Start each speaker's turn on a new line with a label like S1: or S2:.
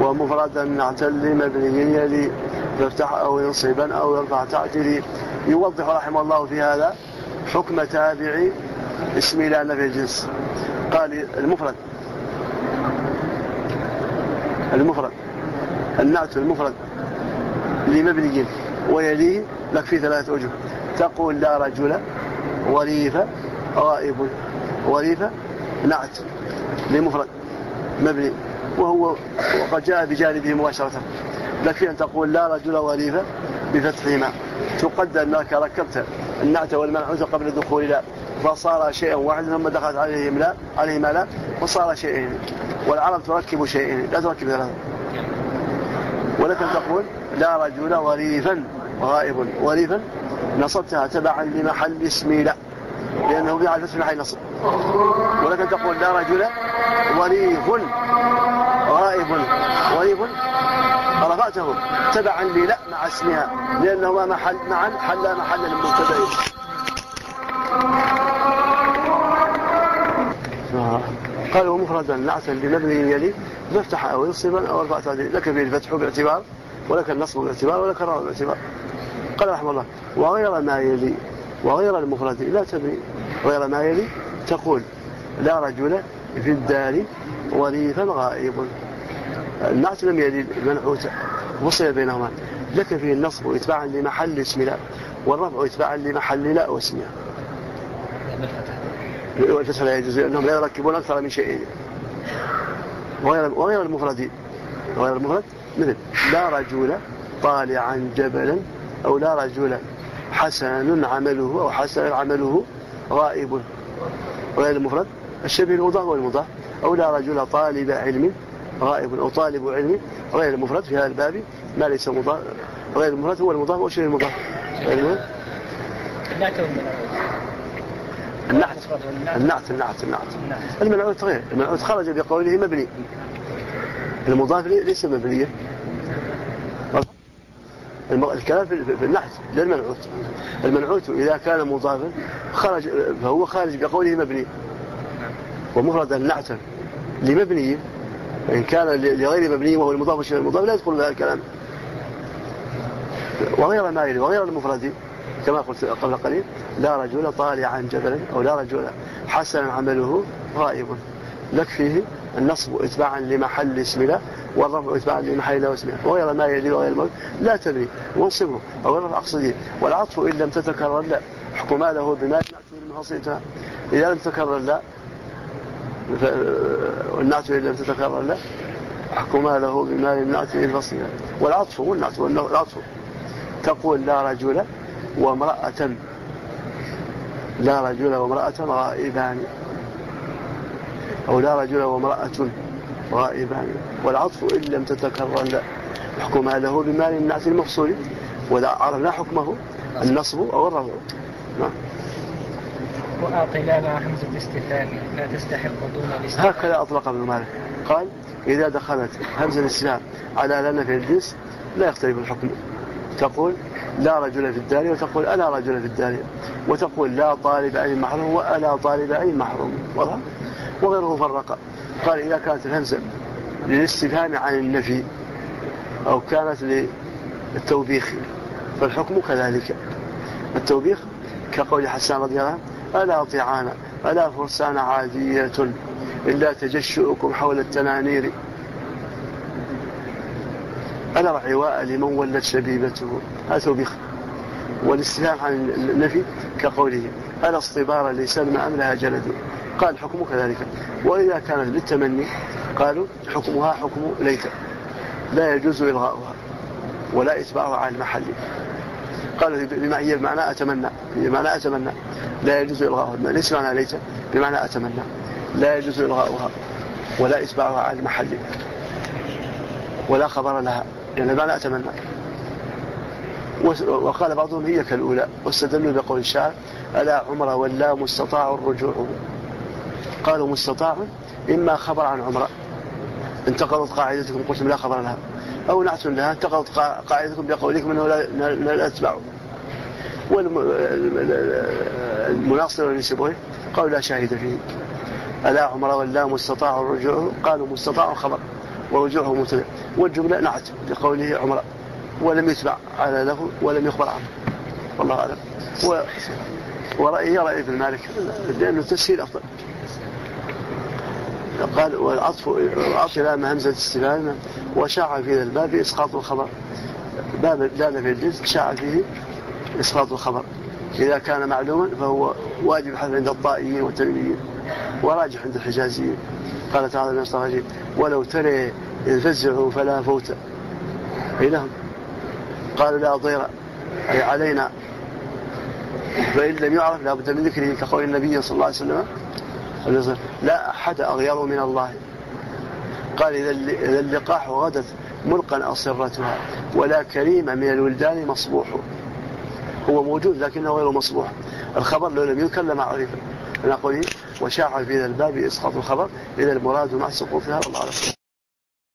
S1: ومفردا نعتل مبني يلي يفتح أو ينصبا أو يرفع تعجلي يوضح رحمه الله في هذا حكم تابع اسم لا نفي الجنس. قال المفرد. المفرد. النعت المفرد لمبني ويليه لك في ثلاثة وجه تقول لا رجل وريفة غائب وريفة نعت. لمفرد. مبني. وهو وقد جاء بجانبه مباشرة. لك أن تقول لا رجل وريفة بفتحهما. تقدر أنك ركبت النعت والمنعوت قبل الدخول لا فصار شيئا واحدا ثم دخلت عليهم لا عليهما لا فصار شيئين والعرب تركب شيئين لا تركب ثلاثة. ولكن تقول لا رجل وريفا غائب. وريفا نصبتها تبعا لمحل اسم لا. لأنه في الفتح محل نصب. ولكن تقول لا رجل وريف غائب وريف رفعته تبعا للأ مع اسمها لأنهما محل معا حل محل المبتدا قالوا مفردا نعتا لمبني يلي مفتح أو ينصبا أو ارفع تعديل لك فيه الفتح باعتبار ولك النصب باعتبار ولك الرفع باعتبار. قال رحمه الله وغير ما يلي وغير المفرد لا تبني. غير ما يلي تقول لا رجل في الدار وريفا غائب. النعت لم يلي المنعوت وصل بينهما لك فيه النصب اتباعا لمحل اسم لا والرفع اتباعا لمحل لا واسمها والفتح لا يجوز لأنهم لا يركبون أكثر من شيئين وغير, المفرد وغير المفرد مثل لا رجل طالعا جبلا أو لا رجل حسن عمله أو حسن عمله غائب. وغير المفرد الشبه المضاف والمضاف. أو لا رجل طالب علم غائب أو طالب علم غير المفرد في هذا الباب. ما ليس مضاف غير المفرد هو المضاف والشبه المضاف. النعت النعت. النعت. النعت المنعوت غير. المنعوت خرج بقوله مبني. المضاف ليس مبنيا. الكلام في النحت للمنعوت. المنعوت إذا كان مضافا خرج فهو خارج بقوله مبني. ومفردا نعتا لمبني. إن كان لغير مبني وهو المضاف والشيء المضاف لا يدخل هذا الكلام. وغير مائل وغير المفرد كما قلت قبل قليل لا رجل طالعا جبلا أو لا رجل حسنا عمله غائب. لك فيه النصب اتباعا لمحل اسم له. والرفع اتباعا لمحل له اسمه وغير ما يلي وغير الموت. لا تبني وانصبه أو الرفع أقصدي والعطف إن لم تتكرر لا. حكم له بما ينعت إذا لم تتكرر لا. والنعت إن لم تتكرر لا. حكم له بما يمنعت الفصل والعطف والنعت والعطف تقول لا رجل وامرأة. لا رجل وامرأة غائبان. أو لا رجل وامرأة. غائبان والعطف إن لم تتكرر لا. حكم له بما يمنعت المفصول ولا عرفنا حكمه النصب أو الرفع. نعم.
S2: وأعطي لا مع همزة الاستفهام لا تستحق دون الاستفهام
S1: هكذا أطلق ابن مالك. قال إذا دخلت همزة الاستفهام على لنا في الجنس لا يختلف الحكم. تقول لا رجل في الدار وتقول ألا رجل في الدار. وتقول لا طالب علم محروم وألا طالب علم محروم. واضح؟ وغيره فرق. قال إذا كانت الهمزة للاستفهام عن النفي أو كانت للتوبيخ فالحكم كذلك. التوبيخ كقول حسان رضي الله عنه ألا طعان ألا فرسان عادية إلا تجشؤكم حول التنانير. ألا عواء لمن ولت شبيبته. هذا توبيخ. والاستفهام عن النفي كقوله ألا اصطبار لسان أم لها جلد قال حكمه كذلك. وإذا كانت للتمني قالوا حكمها حكم ليت. لا يجوز إلغاؤها ولا إتباعها على المحل. قالوا بما هي بمعنى أتمنى. بمعنى أتمنى. لا يجوز إلغاؤها. ليس معنى ليت بمعنى أتمنى. لا يجوز إلغاؤها ولا إتباعها على المحل. ولا خبر لها. يعني معنى أتمنى. وقال بعضهم هي كالأولى. واستدلوا بقول الشاعر ألا عمر ولا مستطاع الرجوع. قالوا مستطاع إما خبر عن عمر انتقضت قاعدتكم قلتم لا خبر لها. أو نعت لها انتقضت قاعدتكم بقولكم أنه لا, لا أتبعه والمناصر لسبوه قالوا لا شاهد فيه. ألا عمر ولا مستطاع الرجوع قالوا مستطاع خبر ورجوعه مبتدع والجملة نعت لقوله عمر ولم يتبع على له ولم يخبر عنه. والله أعلم. و... ورأيي رأي ابن مالك لأنه تسهيل أفضل. قال والعطف العطف لام همزة استفهام وشاع في الباب إسقاط الخبر. باب دال في الجزء شاع فيه إسقاط الخبر. إذا كان معلوما فهو واجب حذف عند الطائيين والتنبيين وراجح عند الحجازيين. قال تعالى من الصغيرين ولو ترى إذ فزعوا فلا فوت. أي لهم قالوا لا ضير أي علينا فإن لم يعرف لابد من ذكره كقول النبي صلى الله عليه وسلم. لا أحد أغير من الله. قال إذا اللقاح غدت ملقا أصرتها ولا كريم من الولدان مصبوح. هو موجود لكنه غير مصبوح. الخبر لو لم يذكر لما عرف. نقول وشاع في ذا الباب إسقاط الخبر. إذا المراد مع سقوطها والله